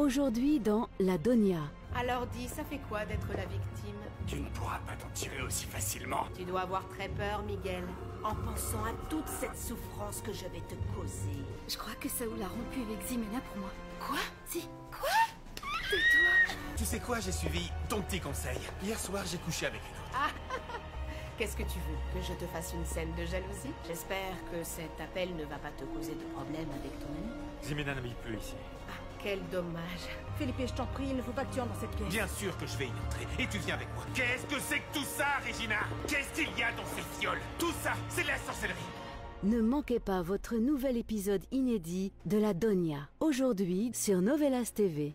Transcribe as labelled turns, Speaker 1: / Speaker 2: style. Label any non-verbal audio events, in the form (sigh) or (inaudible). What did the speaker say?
Speaker 1: Aujourd'hui dans La Donia.
Speaker 2: Alors dis, ça fait quoi d'être la victime?
Speaker 3: Tu ne pourras pas t'en tirer aussi facilement.
Speaker 2: Tu dois avoir très peur, Miguel, en pensant à toute cette souffrance que je vais te causer.
Speaker 4: Je crois que Saoul a rompu avec Zimena pour moi.
Speaker 2: Quoi?
Speaker 4: Si. Quoi? Tais-toi
Speaker 3: Tu sais quoi, j'ai suivi ton petit conseil. Hier soir, j'ai couché avec une autre. (laughs)
Speaker 2: Qu'est-ce que tu veux? Que je te fasse une scène de jalousie? J'espère que cet appel ne va pas te causer de problème avec ton ami.
Speaker 5: Zimena n'habite plus ici.
Speaker 2: Quel dommage.
Speaker 6: Philippe, je t'en prie, il ne faut pas que tu entres dans cette pièce.
Speaker 3: Bien sûr que je vais y entrer. Et tu viens avec moi. Qu'est-ce que c'est que tout ça, Regina? Qu'est-ce qu'il y a dans ces fioles Tout ça, c'est de la sorcellerie.
Speaker 1: Ne manquez pas votre nouvel épisode inédit de La Donia. Aujourd'hui sur Novelas TV.